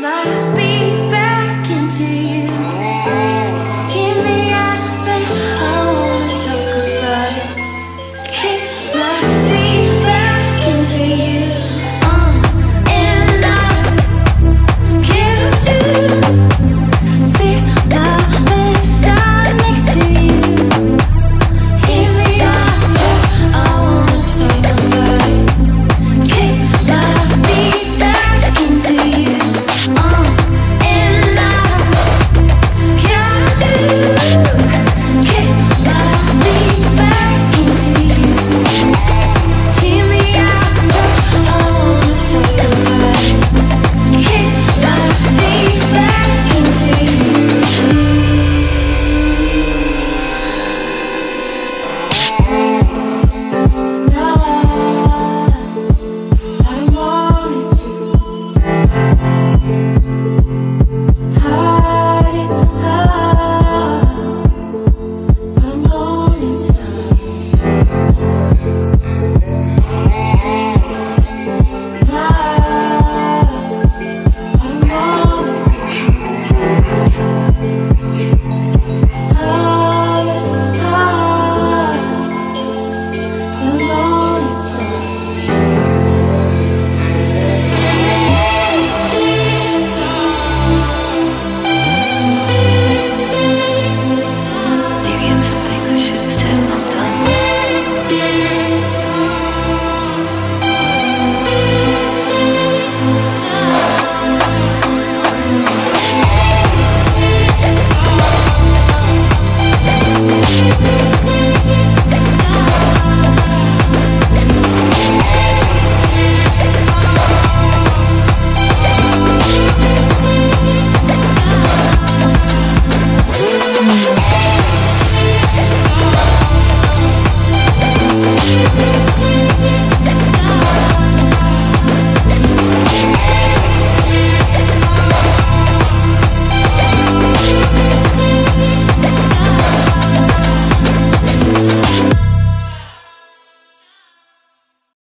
My